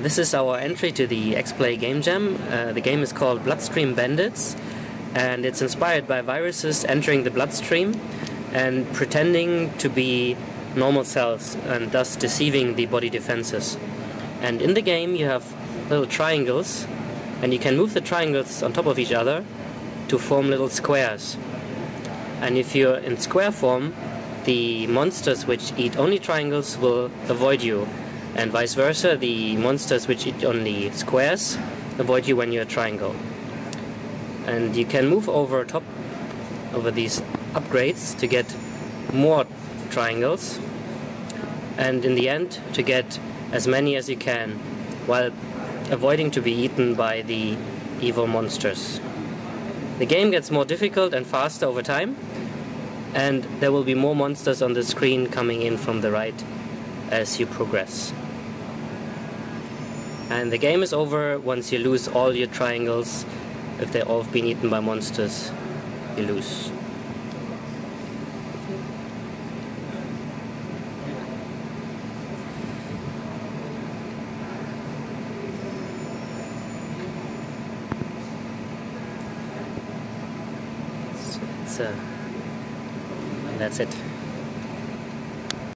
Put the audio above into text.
This is our entry to the ExPlay Game Jam. Uh, the game is called Bloodstream Bandits, and it's inspired by viruses entering the bloodstream and pretending to be normal cells and thus deceiving the body defenses. And in the game, you have little triangles, and you can move the triangles on top of each other to form little squares. And if you're in square form, the monsters which eat only triangles will avoid you and vice versa, the monsters which eat only squares avoid you when you're a triangle. And you can move over top over these upgrades to get more triangles and in the end to get as many as you can while avoiding to be eaten by the evil monsters. The game gets more difficult and faster over time and there will be more monsters on the screen coming in from the right as you progress. And the game is over once you lose all your triangles. If they've all been eaten by monsters, you lose. So it's, uh, that's it.